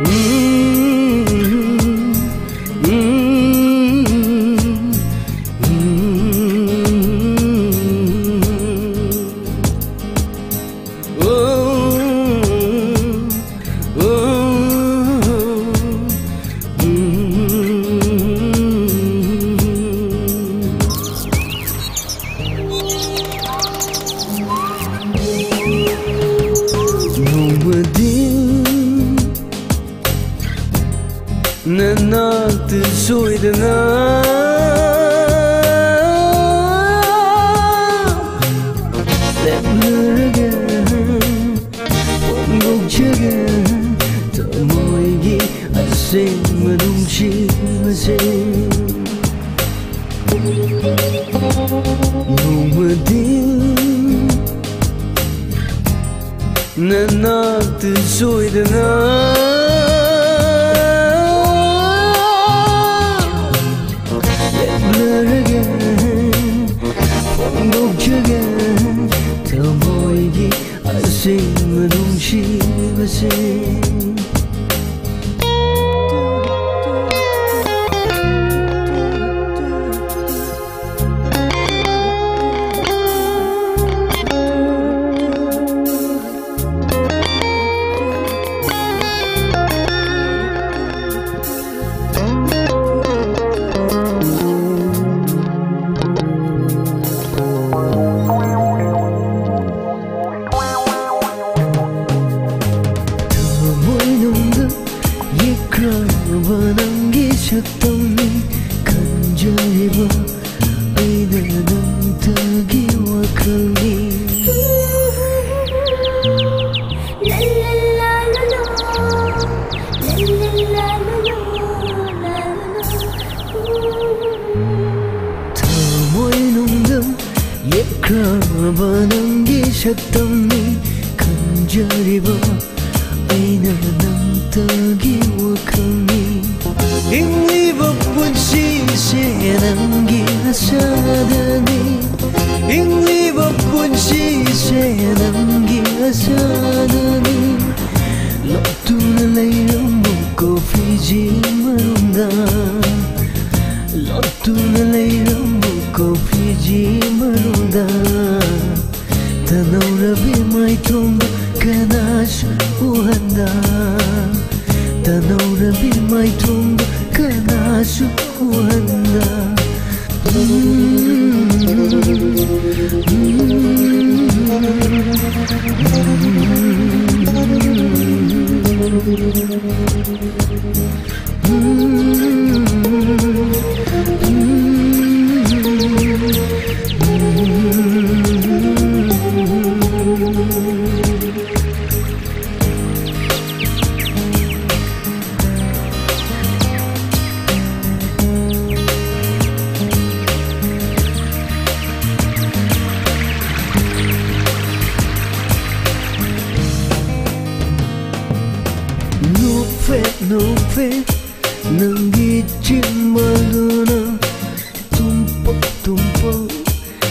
你。na từ rồi da na đẹp mưa ga bỗng gục chưa ga thở môi ghi a sing mà đúng chi mà sing ngủ mưa tiếng na na từ rồi da na assim 걸어보는 기셨던 니 간절히 보 아이나 남떡이 워크미 인리 버픈 시세 남기 하사다니 인리 버픈 시세 남기 하사다니 maitumba canash uhanda tanaura bi maitumba canash uhanda mm -hmm. fai non fai non dici maluna tumpo tumpo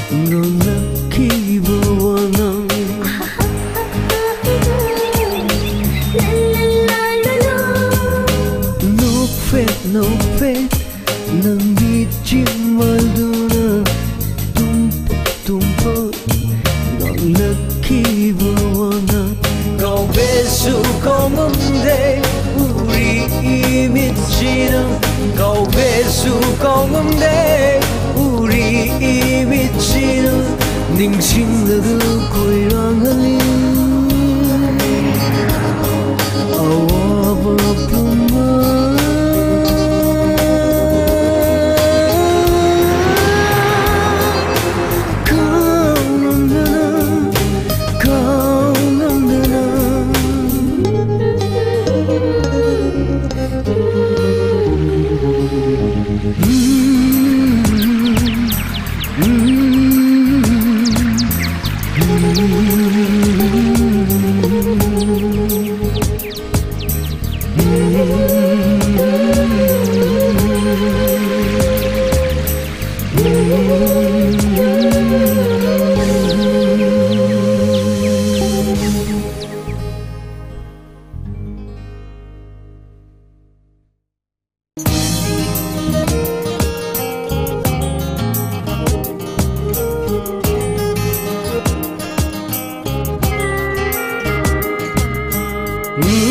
non la chi vuona non fai non fai non dici maluna tumpo tumpo non la chi vuona go besu come un day 이미지는 가베수 검은데 우리 이미지는 닝칭나그 고향을 Mm.